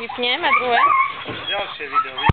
Wypniemy drugie. Ďalšie video.